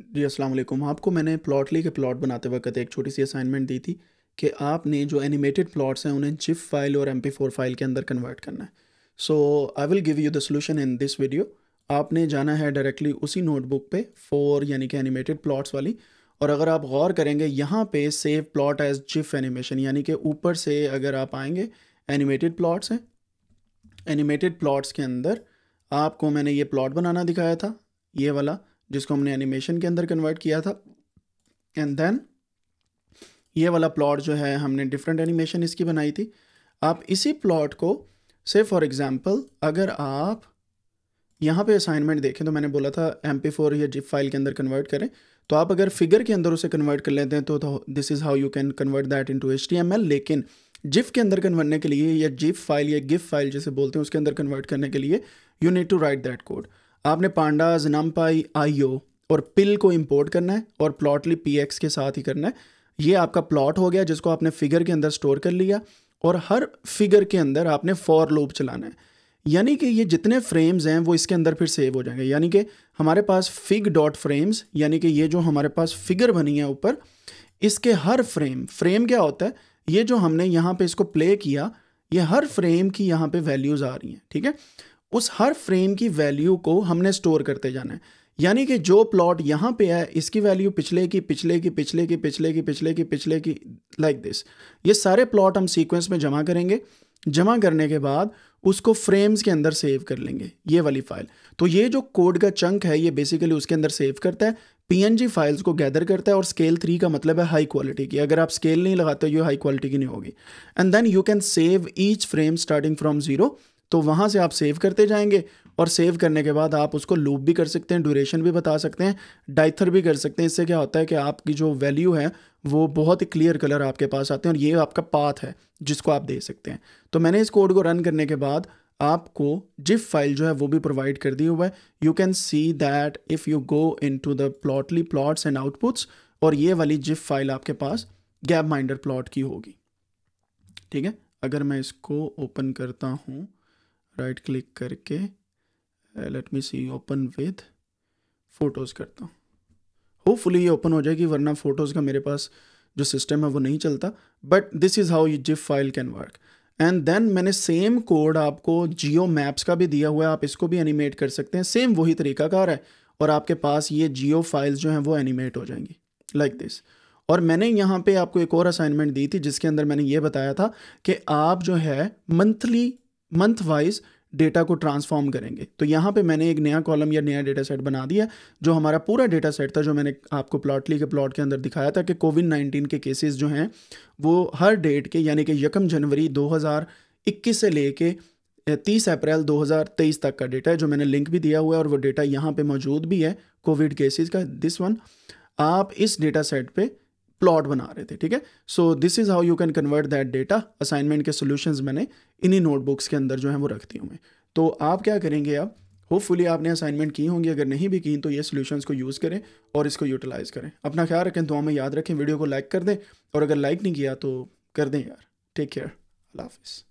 जी, अस्सलाम वालेकुम। आपको मैंने प्लॉटली के प्लॉट बनाते वक्त एक छोटी सी असाइनमेंट दी थी कि आपने जो एनिमेटेड प्लॉट्स हैं, उन्हें जिफ फ़ाइल और एम पी फोर फ़ाइल के अंदर कन्वर्ट करना है। So I will give you the solution in this video आपने जाना है डायरेक्टली उसी नोटबुक पे फोर यानी कि एनिमेटेड प्लॉट्स वाली। और अगर आप गौर करेंगे, यहाँ पे save plot as GIF animation यानी कि ऊपर से अगर आप आएँगे एनिमेटेड प्लॉट्स हैं। एनिमेटेड प्लॉट्स के अंदर आपको मैंने ये प्लॉट बनाना दिखाया था, ये वाला। जिसको हमने एनिमेशन के अंदर कन्वर्ट किया था। एंड देन ये वाला प्लॉट जो है, हमने डिफरेंट एनिमेशन इसकी बनाई थी। आप इसी प्लॉट को से फॉर एग्ज़ाम्पल अगर आप यहाँ पे असाइनमेंट देखें तो मैंने बोला था एम पी फोर या जिप फ़ाइल के अंदर कन्वर्ट करें। तो आप अगर फिगर के अंदर उसे कन्वर्ट कर लेते हैं तो this is how you can convert that into H M L लेकिन जिप के अंदर कन्वर्टने के लिए या जिप फ़ाइल या गिफ फ़ाइल जैसे बोलते हैं, उसके अंदर कन्वर्ट करने के लिए you need to write that code आपने पांडाज नमपाई आईओ, और पिल को इंपोर्ट करना है और प्लॉटली पी एक्स के साथ ही करना है। ये आपका प्लॉट हो गया जिसको आपने फिगर के अंदर स्टोर कर लिया और हर फिगर के अंदर आपने फॉर लूप चलाना है। यानी कि ये जितने फ्रेम्स हैं, वो इसके अंदर फिर सेव हो जाएँगे। यानी कि हमारे पास फिग डॉट फ्रेम्स यानी कि ये जो हमारे पास फिगर बनी है ऊपर, इसके हर फ्रेम फ्रेम क्या होता है? ये जो हमने यहाँ पे इसको प्ले किया, ये हर फ्रेम की यहाँ पे वैल्यूज़ आ रही हैं, ठीक है? उस हर फ्रेम की वैल्यू को हमने स्टोर करते जाना है। यानी कि जो प्लॉट यहाँ पे है, इसकी वैल्यू पिछले की पिछले की पिछले की पिछले की पिछले की पिछले की लाइक दिस ये सारे प्लॉट हम सीक्वेंस में जमा करेंगे। जमा करने के बाद उसको फ्रेम्स के अंदर सेव कर लेंगे, ये वाली फ़ाइल तो ये जो कोड का चंक है, ये बेसिकली उसके अंदर सेव करता है। पीएनजी फाइल्स को गैदर करता है और स्केल थ्री का मतलब है हाई क्वालिटी की। अगर आप स्केल नहीं लगाते ये हाई क्वालिटी की नहीं होगी। And then you can save each frame starting from zero तो वहाँ से आप सेव करते जाएँगे और सेव करने के बाद आप उसको लूप भी कर सकते हैं ड्यूरेशन भी बता सकते हैं डाइथर भी कर सकते हैं। इससे क्या होता है कि आपकी जो वैल्यू है, वो बहुत ही क्लियर कलर आपके पास आते हैं और ये आपका पाथ है जिसको आप दे सकते हैं। तो मैंने इस कोड को रन करने के बाद आपको जिफ फ़ाइल जो है, वो भी प्रोवाइड कर दी हुआ है। You can see that if you go in to the Plotly plots and outputs और ये वाली जिफ फ़ाइल आपके पास गैप माइंडर प्लॉट की होगी। ठीक है? अगर मैं इसको ओपन करता हूँ राइट क्लिक करके let me see open with photos करता हूँ। होपफुली ये ओपन हो जाएगी, वरना फ़ोटोज़ का मेरे पास जो सिस्टम है वो नहीं चलता। But this is how you zip file can work and then मैंने सेम कोड आपको जियो मैप्स का भी दिया हुआ है, आप इसको भी एनिमेट कर सकते हैं। सेम वही तरीकाकार है। और आपके पास ये जियो फाइल्स जो हैं वो एनिमेट हो जाएँगी। लाइक like दिस और मैंने यहाँ पे आपको एक और असाइनमेंट दी थी, जिसके अंदर मैंने ये बताया था कि आप जो है मंथली मंथ वाइज डेटा को ट्रांसफॉर्म करेंगे। तो यहाँ पे मैंने एक नया कॉलम या नया डेटा सेट बना दिया, जो हमारा पूरा डेटा सेट था, जो मैंने आपको प्लॉटली के प्लॉट के अंदर दिखाया था कि कोविड नाइन्टीन के केसेस जो हैं, वो हर डेट के, यानी कि यकम जनवरी 2021 से लेके तीस अप्रैल 2023 तक का डेटा है, जो मैंने लिंक भी दिया हुआ है और वो डेटा यहाँ पर मौजूद भी है कोविड केसेज का दिस वन आप इस डेटा सेट पे प्लॉट बना रहे थे, ठीक है? So this is how you can convert that data assignment के सोल्यूशन मैंने इन्हीं नोटबुक्स के अंदर जो है वो रखती हूँ। मैं तो आप क्या करेंगे अब? होपफुली आपने असाइनमेंट की होंगी, अगर नहीं भी की तो ये सोल्यूशंस को यूज़ करें और इसको यूटिलाइज़ करें। अपना ख्याल रखें दुआ में याद रखें वीडियो को लाइक कर दें और अगर लाइक नहीं किया तो कर दें यार। टेक केयर अल्लाह हाफिज़।